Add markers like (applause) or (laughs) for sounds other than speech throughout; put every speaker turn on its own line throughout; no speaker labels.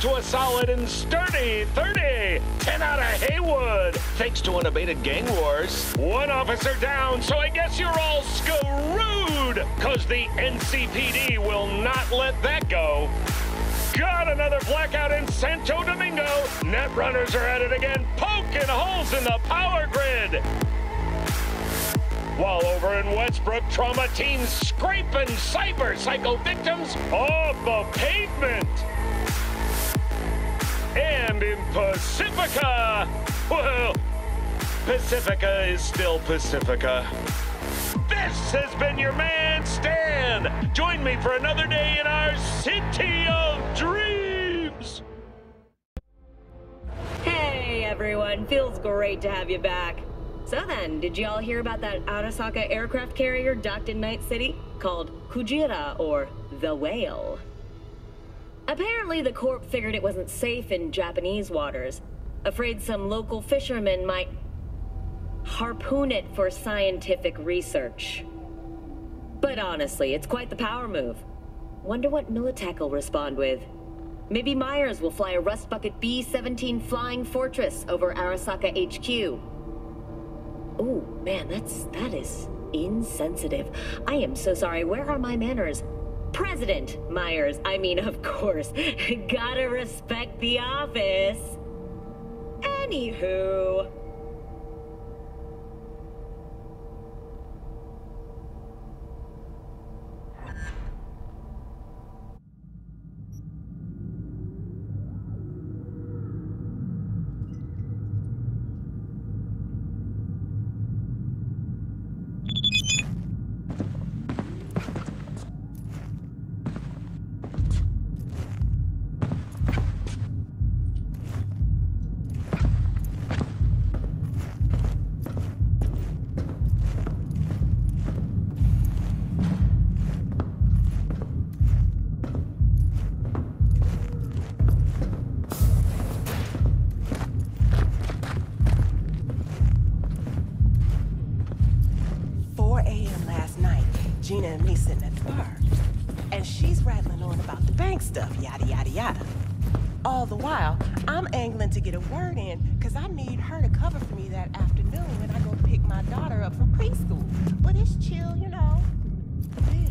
to a solid and sturdy 30. 10 out of Heywood, thanks to unabated gang wars. One officer down, so I guess you're all screwed, cause the NCPD will not let that go. Got another blackout in Santo Domingo. Net runners are at it again, poking holes in the power grid. While over in Westbrook, trauma teams scraping cyber psycho victims off the pavement. Pacifica, well, Pacifica is still Pacifica. This has been your man, Stan. Join me for another day in our city of dreams.
Hey everyone, feels great to have you back. So then, did y'all hear about that Arasaka aircraft carrier docked in Night City? Called Kujira, or the Whale. Apparently the Corp figured it wasn't safe in Japanese waters. Afraid some local fishermen might harpoon it for scientific research. But honestly, it's quite the power move. Wonder what Militech will respond with. Maybe Myers will fly a Rust Bucket B-17 Flying Fortress over Arasaka HQ. Oh, man, that's... that is insensitive. I am so sorry. Where are my manners? President Myers. I mean, of course. (laughs) Gotta respect the office. Anywho...
sitting at the bar. And she's rattling on about the bank stuff, yada, yada, yada. All the while, I'm angling to get a word in because I need her to cover for me that afternoon when I go pick my daughter up from preschool. But it's chill, you know. Then,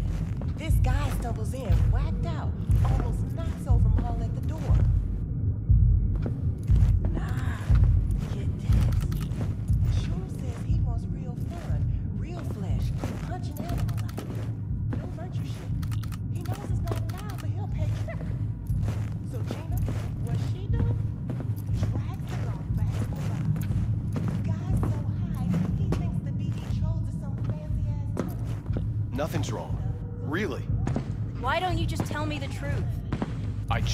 this guy stumbles in, whacked out, almost knocks over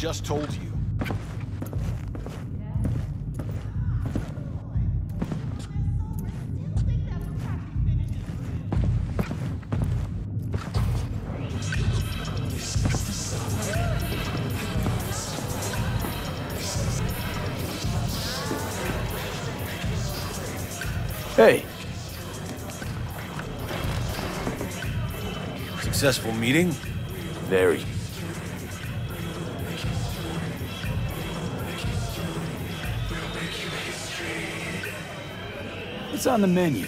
just
told you.
Hey,
Successful meeting?
very. What's on the menu?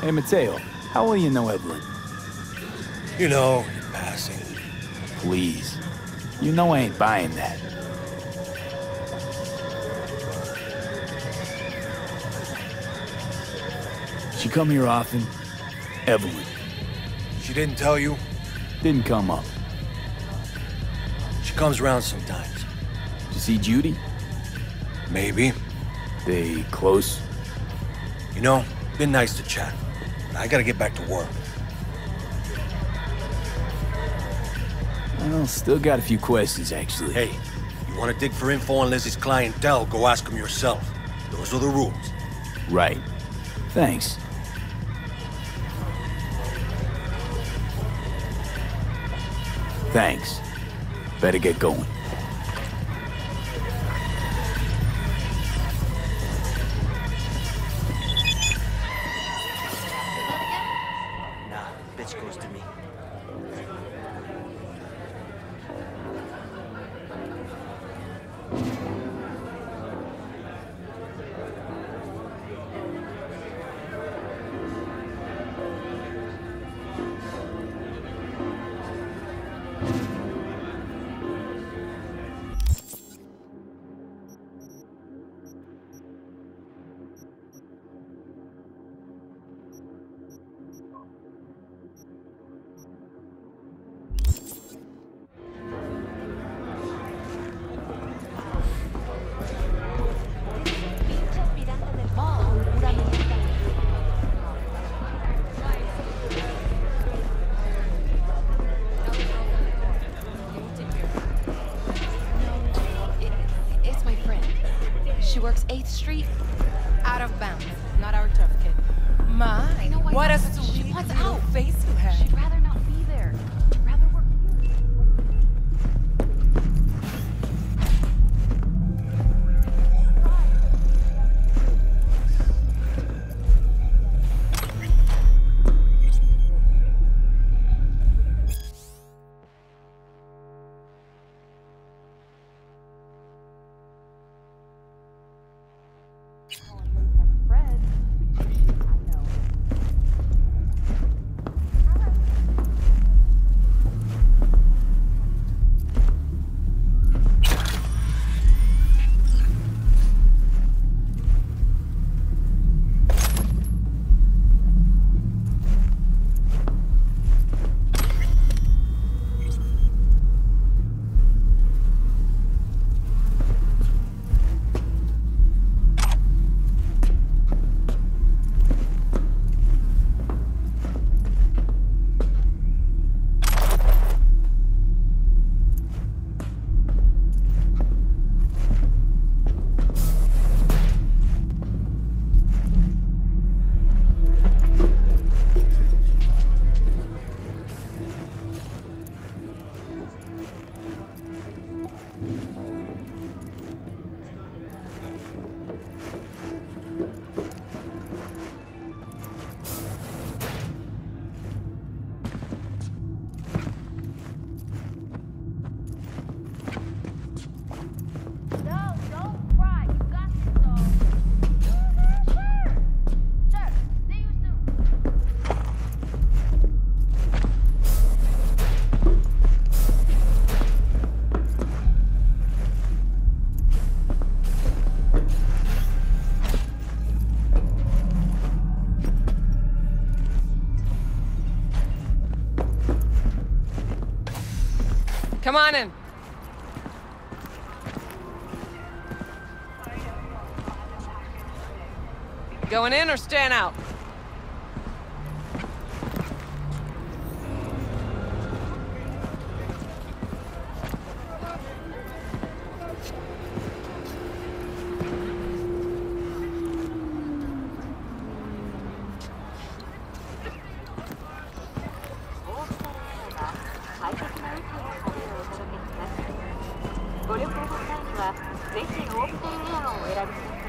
Hey, Mateo, how well you know Evelyn?
You know, in passing.
Please. You know I ain't buying that. She come here often? Evelyn.
She didn't tell you?
Didn't come up.
She comes around sometimes.
To see Judy?
Maybe.
They close?
You know, been nice to chat. I gotta get back to work.
Well, still got a few questions, actually.
Hey, you wanna dig for info on Lizzie's clientele, go ask them yourself. Those are the rules.
Right. Thanks. Thanks. Better get going.
Come on in. Going in or staying out?
ご旅行の際にはぜ
ひオー
プンエアを選び
ください。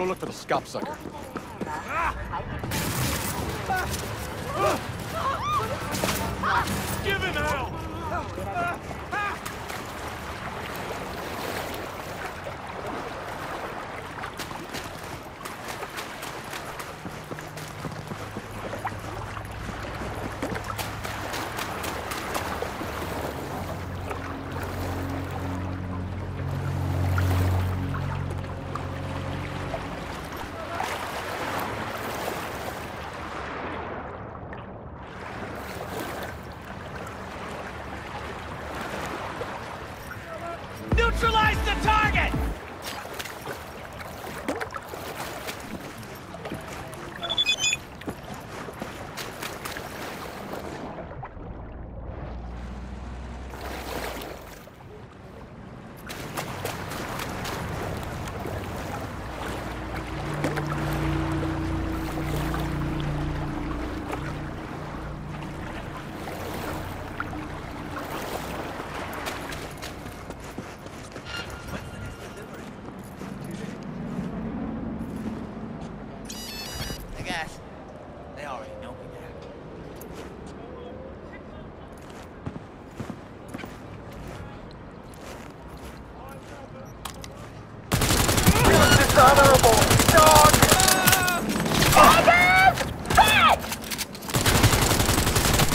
Go look for the
scalp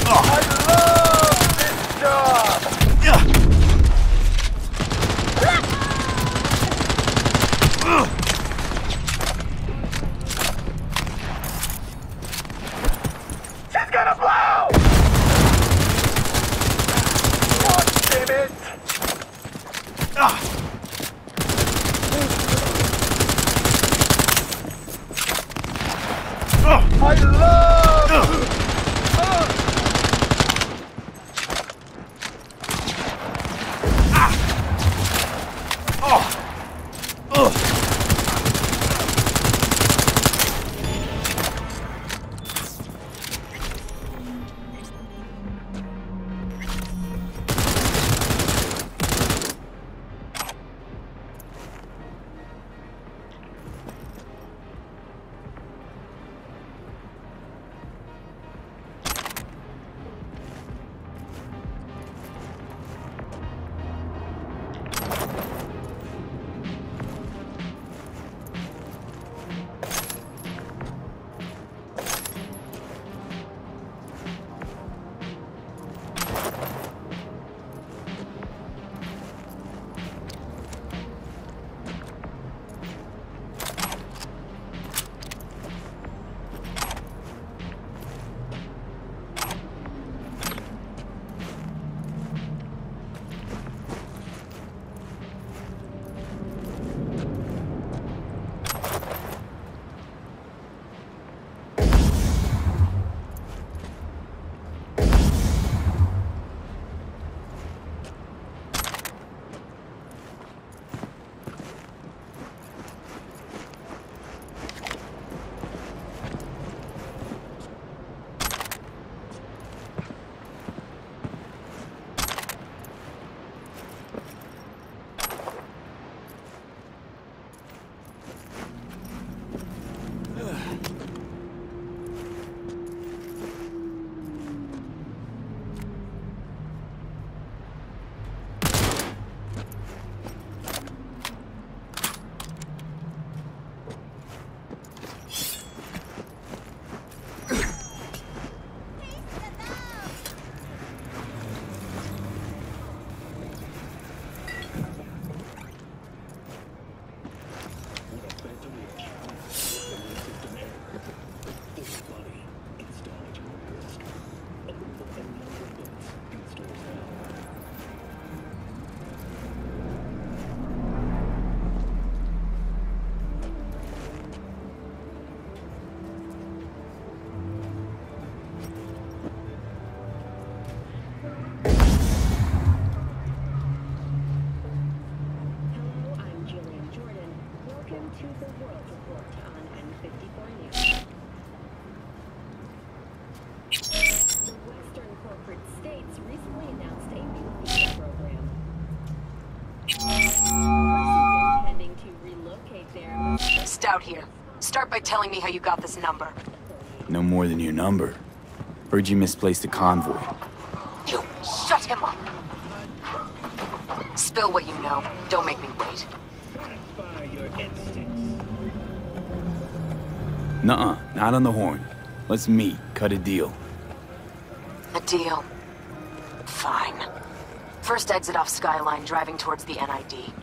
啊。Telling me how you got this number.
No more than your number. Heard you misplaced a convoy.
You shut him up. Spill what you know. Don't make me wait.
Nuh-uh, not on the horn. Let's meet, cut a deal.
A deal. Fine. First exit off Skyline, driving towards the NID.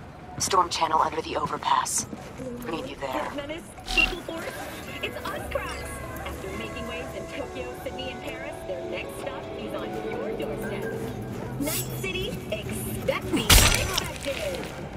Storm channel under the overpass. Meet you there.
It's Us Cracks! After making waves in Tokyo, Sydney, and Paris, their next stop is on your doorstep. Night City, expect the unexpected!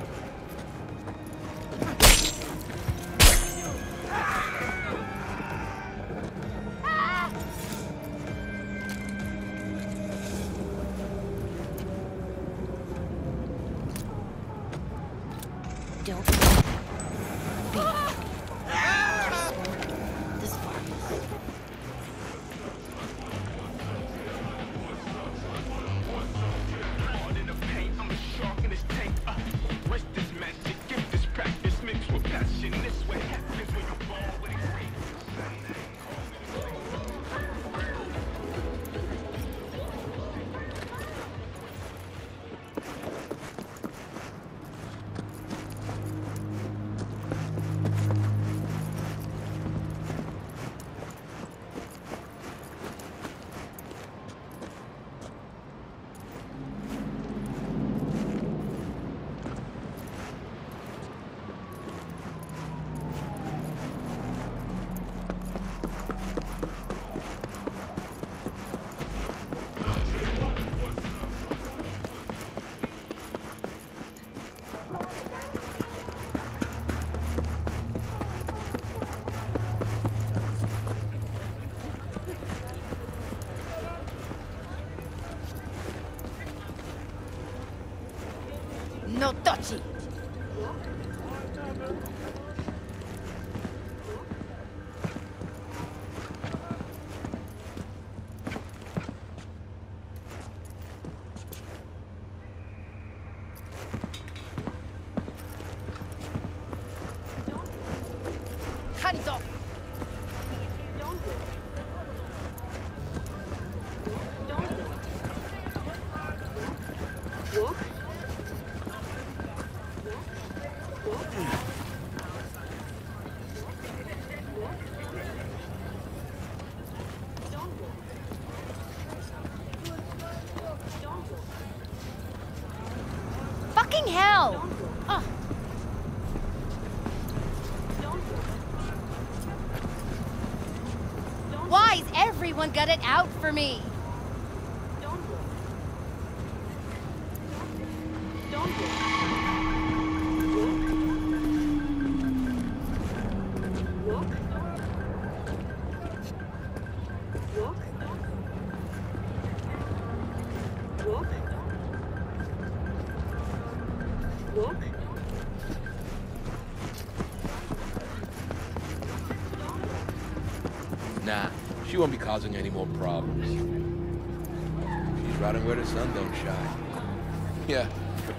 Everyone got it out for me?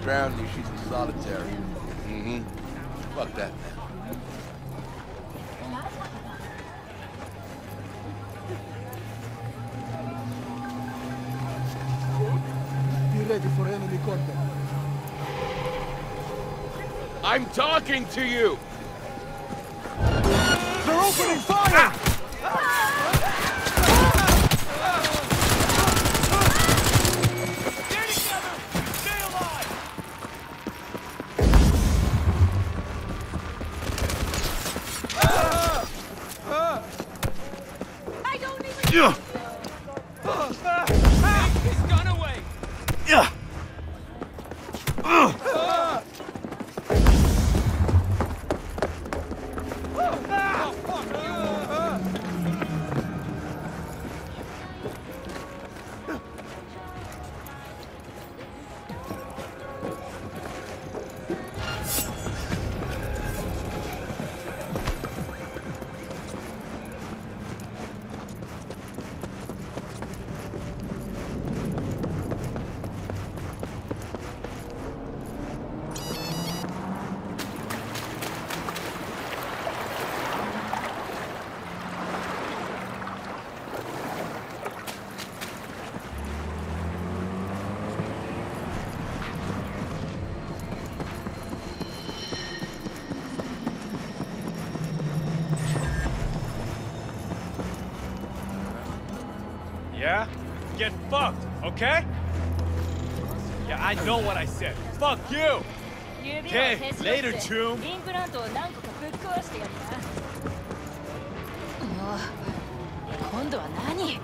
Apparently she's in solitary. Mm-hmm. Fuck that man.
Be ready for enemy contact.
I'm talking to you!
They're opening fire!
呀啊 okay? Yeah, I know what I said. Fuck you! Okay, later, Tomb.
インプラントを何個かぶっ壊してやるなもう今度は何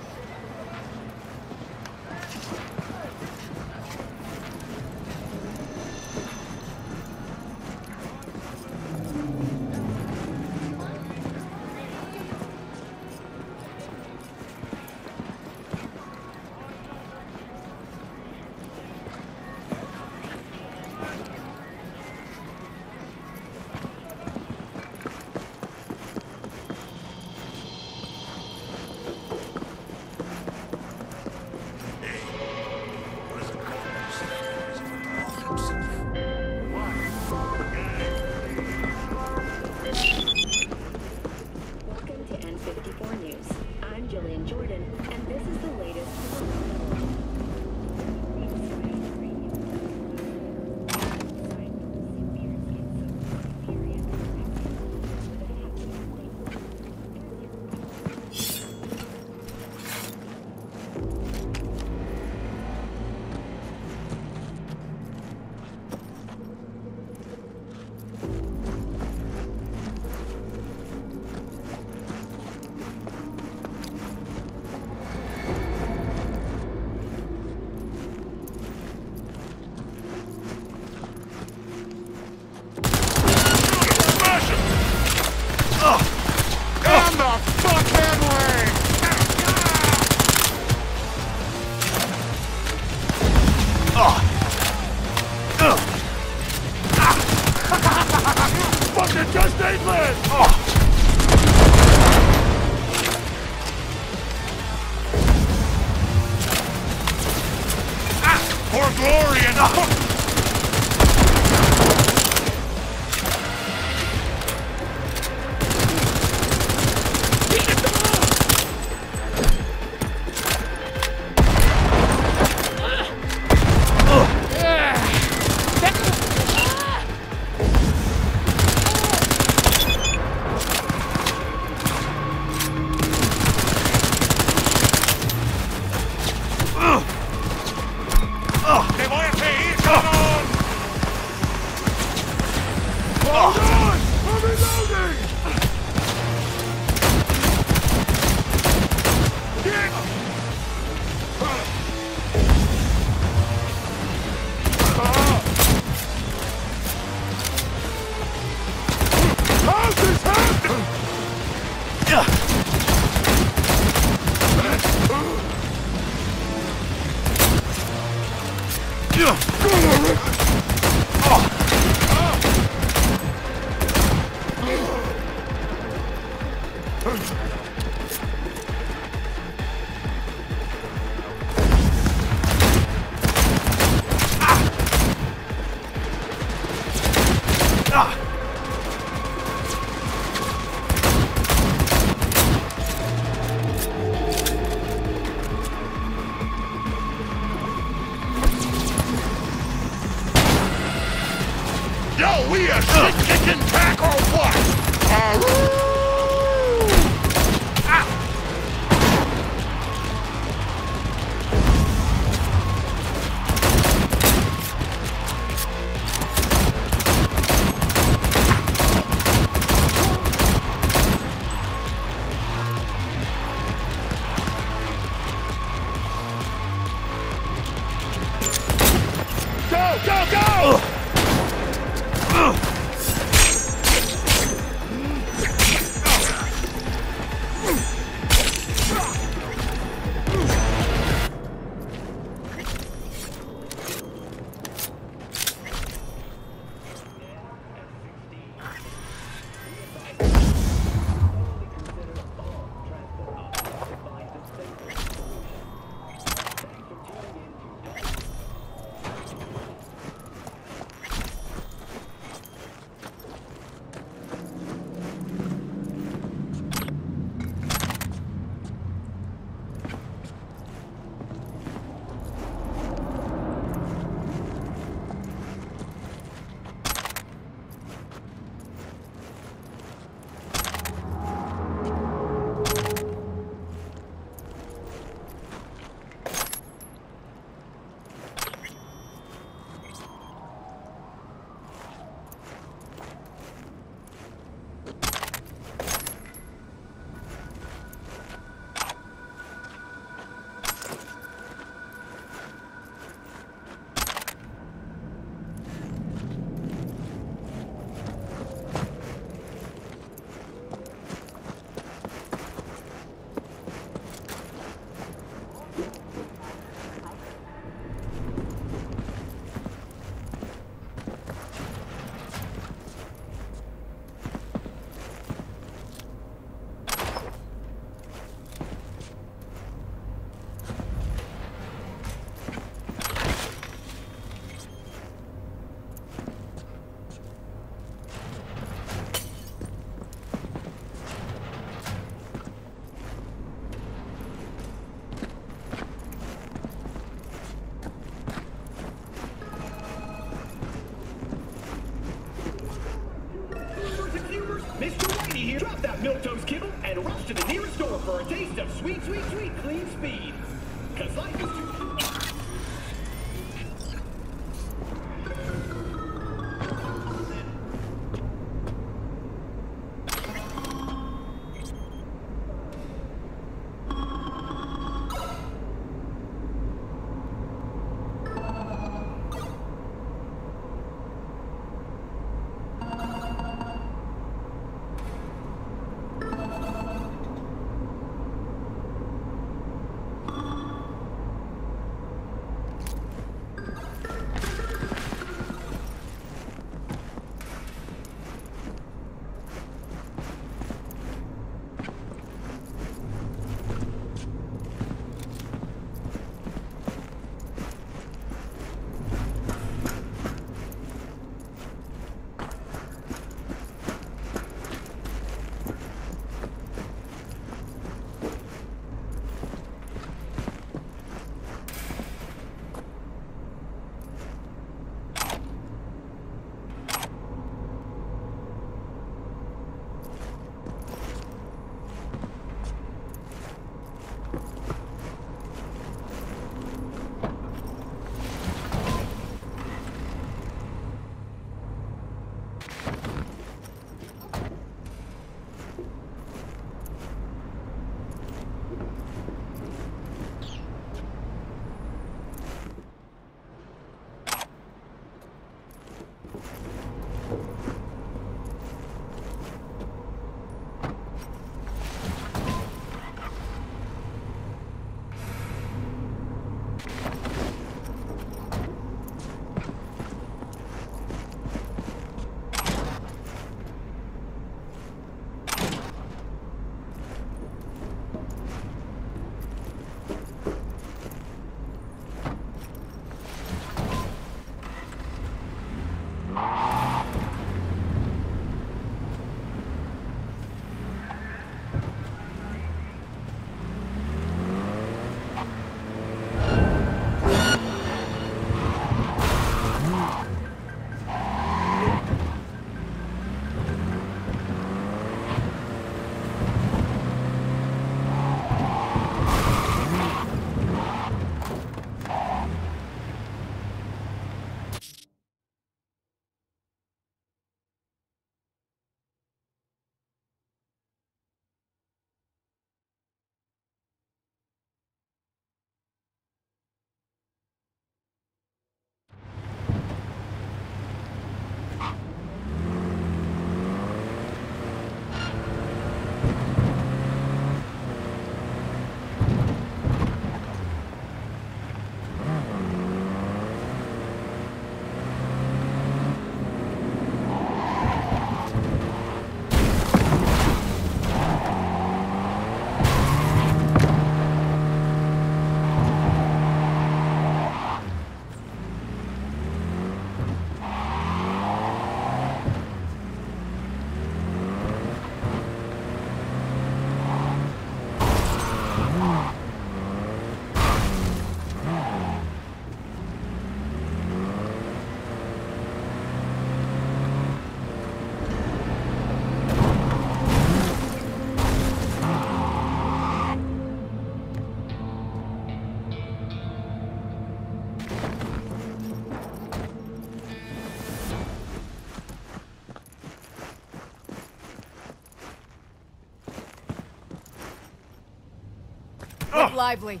lively.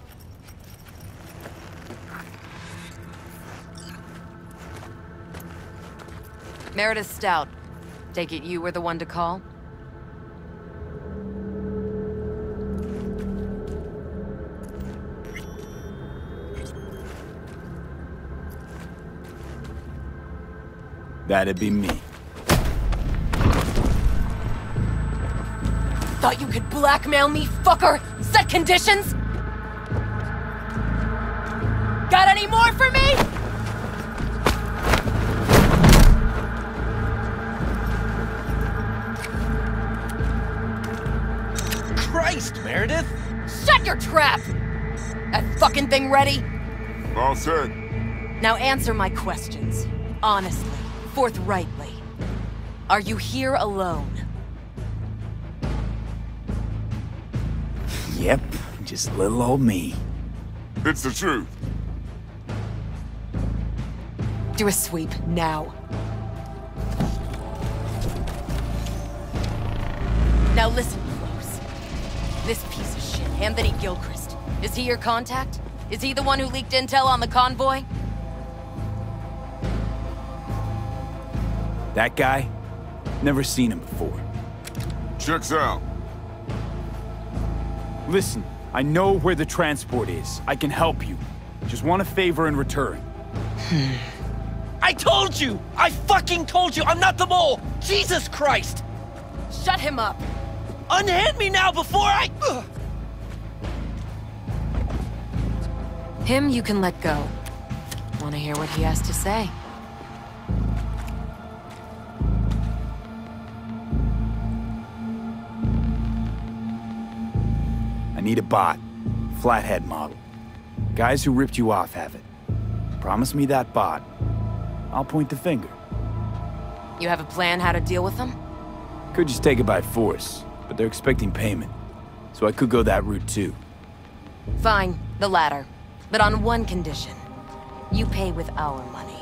Meredith Stout. Take it you were the one to call?
That'd be me.
Thought you could blackmail me, fucker? Set conditions? Any more for me?
Christ, Meredith!
Shut your trap! That fucking thing ready?
All set.
Now answer my questions. Honestly, forthrightly. Are you here alone?
Yep, just little old me.
It's the truth.
Do a sweep, now. Now listen close. This piece of shit, Anthony Gilchrist. Is he your contact? Is he the one who leaked intel on the convoy?
That guy? Never seen him before.
Checks out.
Listen, I know where the transport is. I can help you. Just want a favor in return.
I told you! I fucking told you! I'm not the mole! Jesus Christ!
Shut him up!
Unhand me now before I... Ugh.
Him you can let go. Want to hear what he has to say?
I need a bot. Flathead model. Guys who ripped you off have it. Promise me that bot. I'll point the finger.
You have a plan how to deal with them?
Could just take it by force, but they're expecting payment. So I could go that route too.
Fine, the latter. But on one condition. You pay with our money.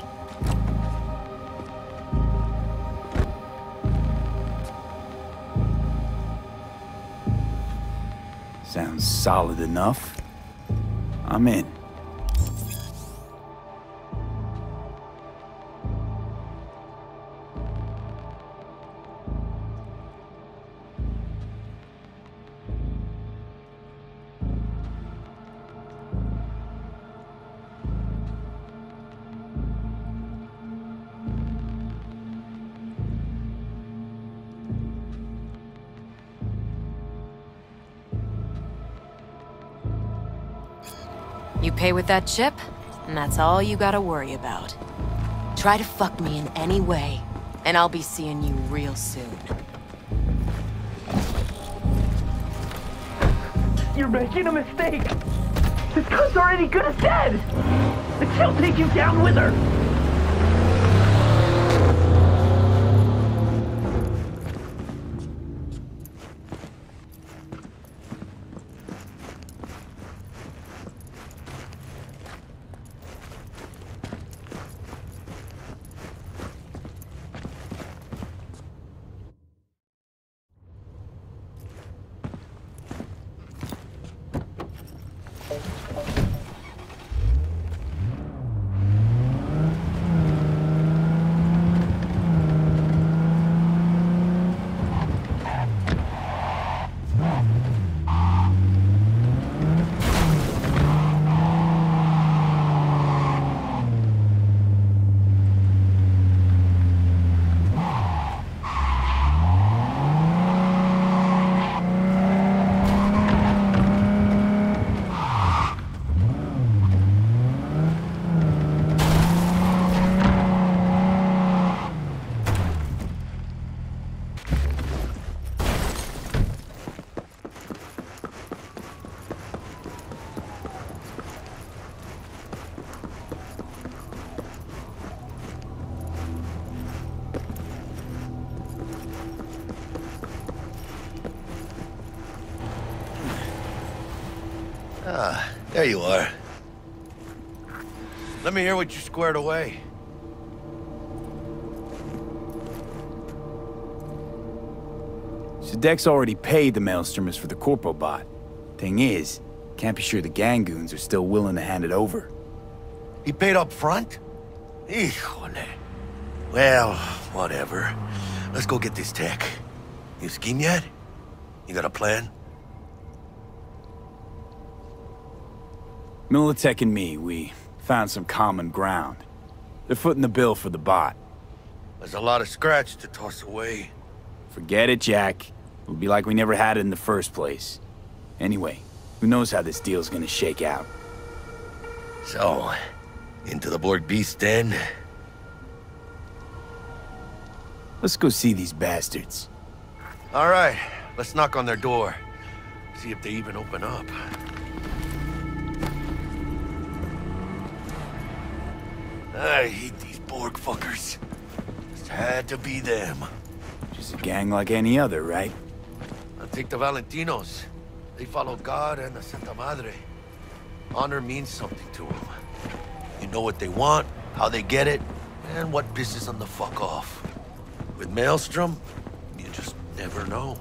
Sounds solid enough. I'm in.
Pay with that chip, and that's all you gotta worry about. Try to fuck me in any way, and I'll be seeing you real soon.
You're making a mistake. This cunt's already good as dead. And she'll take you down with her.
Ah, there you are. Let me hear what you squared away.
Sadek's already paid the Maelstromers for the Corpo bot. Thing is, Can't be sure the Gangoons are still willing to hand it over.
He paid up front? Híjole. Well, whatever. Let's go get this tech. You scheme yet? You got a plan?
Militech and me, we found some common ground. They're footing the bill for the bot.
There's a lot of scratch to toss away.
Forget it, Jack. It'll be like we never had it in the first place. Anyway, who knows how this deal's gonna shake out.
So, into the Borg Beast den?
Let's go see these bastards.
All right, let's knock on their door. See if they even open up. I hate these Borg fuckers. Just had to be them.
Just a gang like any other, right?
I'll take the Valentinos. They follow God and the Santa Madre. Honor means something to them. You know what they want, how they get it, and what pisses them the fuck off. With Maelstrom, you just never know.